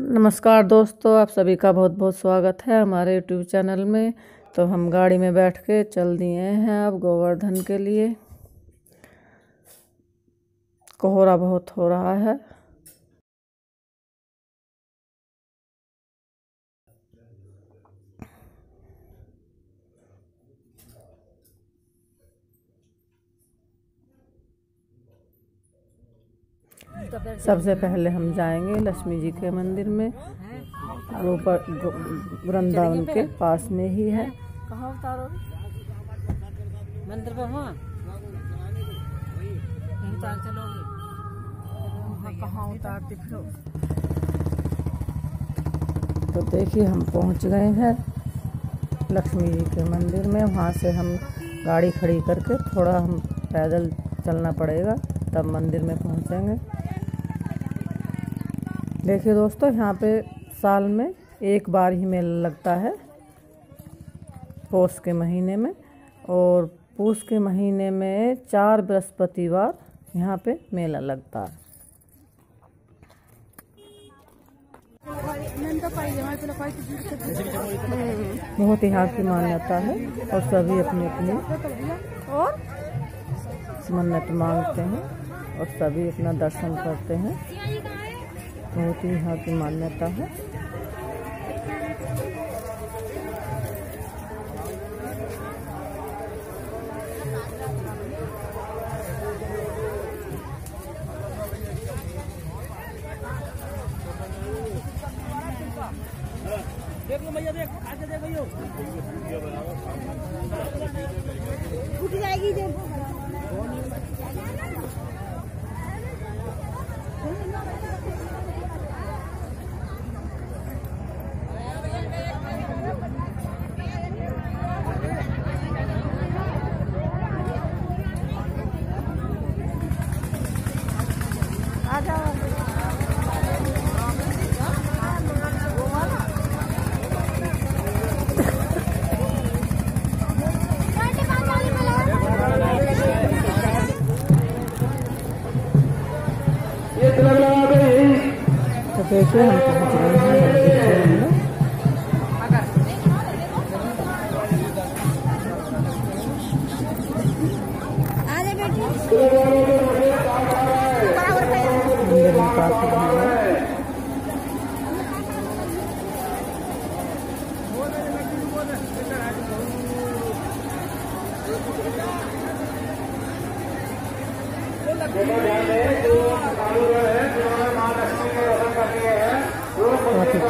नमस्कार दोस्तों, आप सभी का बहुत बहुत स्वागत है हमारे यूट्यूब चैनल में। तो हम गाड़ी में बैठ के चल दिए हैं अब गोवर्धन के लिए। कोहरा बहुत हो रहा है। सबसे पहले हम जाएँगे लक्ष्मी जी के मंदिर में। वो वृंदावन के पास में ही है। कहाँ उतारो? मंदिर पर हुआ उतार चलोगे। कहाँ उतारते फिर। तो देखिए हम पहुँच गए हैं लक्ष्मी जी के मंदिर में। वहाँ से हम गाड़ी खड़ी करके थोड़ा हम पैदल चलना पड़ेगा तब मंदिर में पहुँचेंगे। देखिए दोस्तों, यहाँ पे साल में एक बार ही मेला लगता है, पोष के महीने में। और पूस के महीने में चार बृहस्पतिवार यहाँ पे मेला लगता है। बहुत यहाँ की मान्यता है और सभी अपनी अपनी और मन्नत मांगते हैं और सभी अपना दर्शन करते हैं। बहुत ही यहाँ की मान्यता है। देख लो भैया देख आगे देख भैया। उठ जाएगी देखो देखिए हम पहुँच रहे हैं मंदिर के अंदर आजा बेटी। मंदिर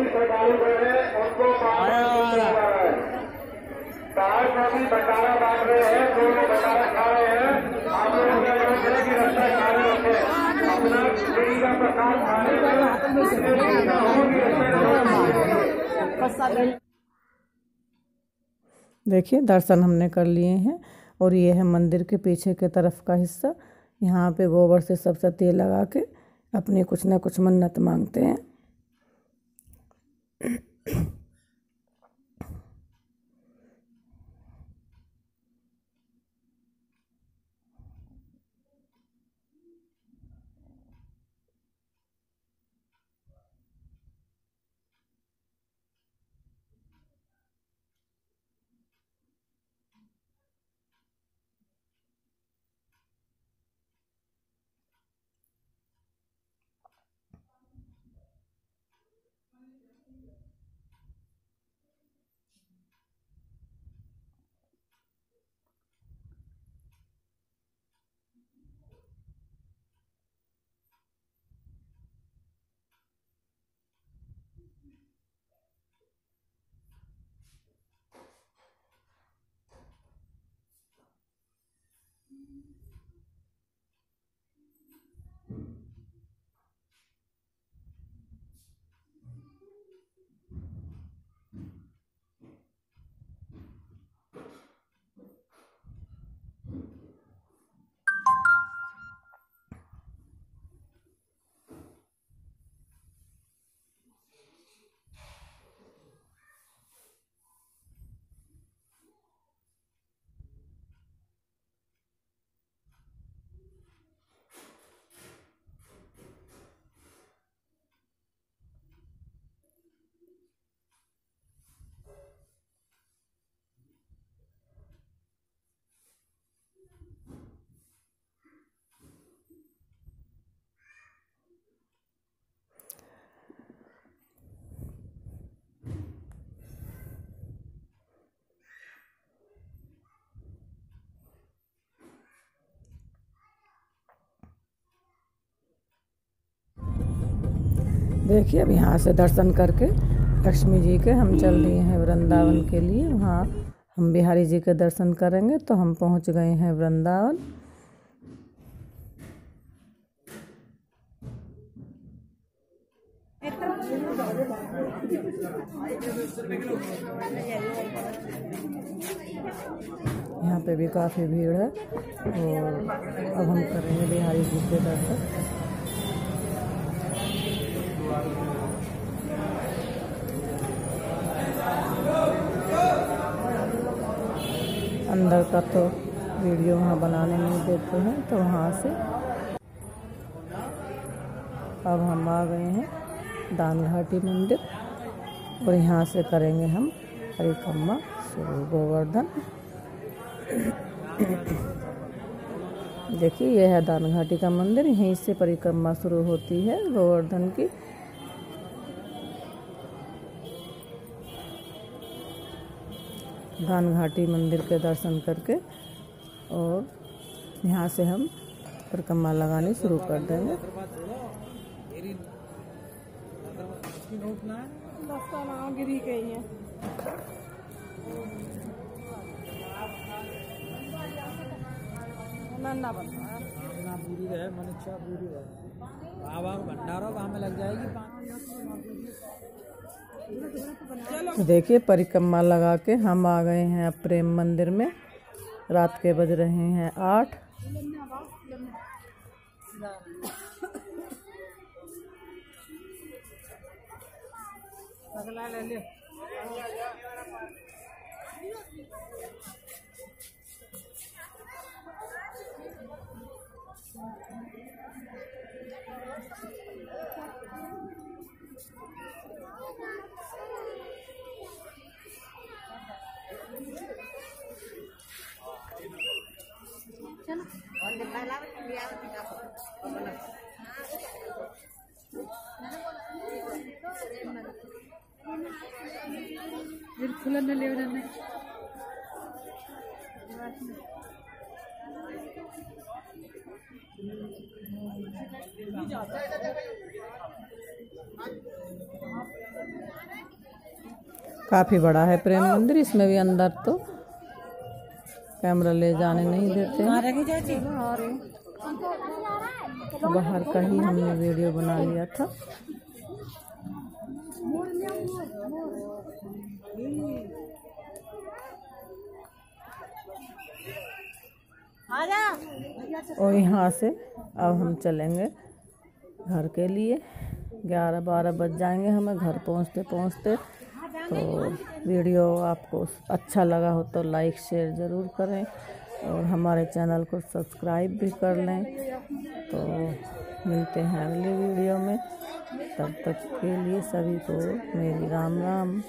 भी श्रद्धालु बने उनको बाहर में भी भंडारा बांट रहे हैं जो लोग भंडारा खा रहे हैं। आप लोग का की रखें। अपना देवी का प्रसाद खाने होगी देखिए दर्शन हमने कर लिए हैं और ये है मंदिर के पीछे के तरफ़ का हिस्सा। यहाँ पे गोबर से सबसे तेल लगा के अपनी कुछ ना कुछ मन्नत मांगते हैं। 嗯 देखिए अब यहाँ से दर्शन करके लक्ष्मी जी के हम चल दिए हैं वृंदावन के लिए। वहाँ हम बिहारी जी के दर्शन करेंगे तो हम पहुँच गए हैं वृंदावन। यहाँ पे भी काफ़ी भीड़ है और अब हम करेंगे बिहारी जी के दर्शन। अंदर का तो वीडियो वहाँ बनाने नहीं देते हैं तो वहाँ से अब हम आ गए हैं दान घाटी मंदिर, और यहाँ से करेंगे हम परिक्रमा शुरू, गोवर्धन। देखिए, यह है दान घाटी का मंदिर, यहीं से परिक्रमा शुरू होती है गोवर्धन की। दान घाटी मंदिर के दर्शन करके और यहाँ से हम परिक्रमा लगानी शुरू कर देंगे। है नन्ना बनता है में लग जाएगी देखिए, परिक्रमा लगा के हम आ गए हैं अब प्रेम मंदिर में। रात के बज रहे हैं आठ। काफ़ी बड़ा है प्रेम मंदिर, इसमें भी अंदर तो कैमरा ले जाने नहीं देते। बाहर का ही हमने वीडियो बना लिया था। और यहाँ से अब हम चलेंगे घर के लिए। ग्यारह बारह बज जाएँगे हमें घर पहुँचते पहुँचते। तो वीडियो आपको अच्छा लगा हो तो लाइक, शेयर ज़रूर करें और हमारे चैनल को सब्सक्राइब भी कर लें। तो मिलते हैं अगले वीडियो में। तब तक के लिए सभी को मेरी राम राम।